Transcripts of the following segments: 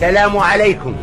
السلام عليكم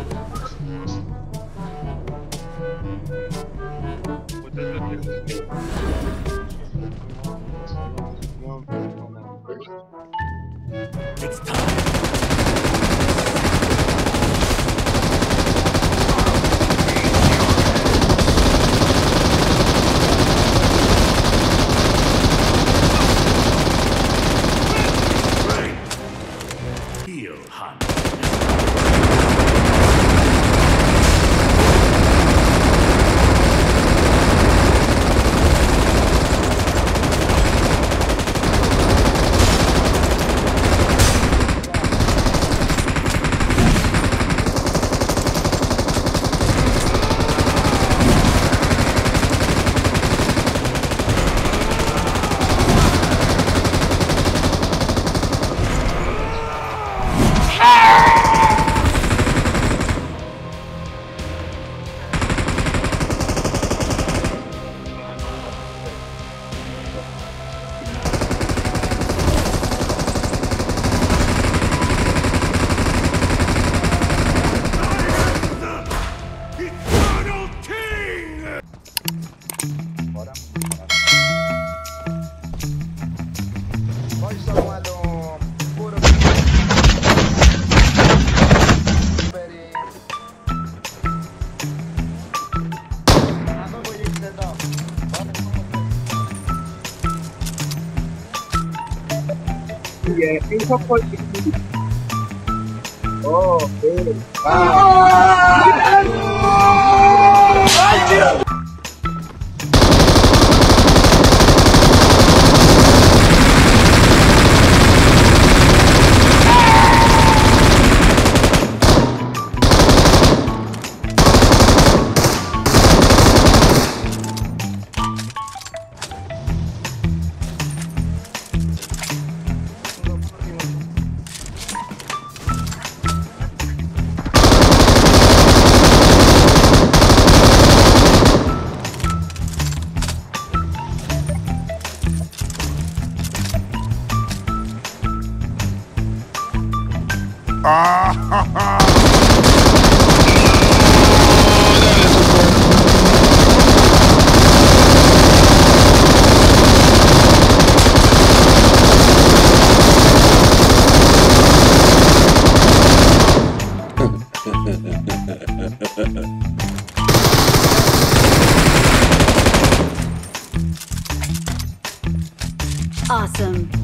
이게 핑크펄 핑크. 어, 네. 아. 아, awesome.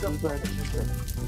正的测试。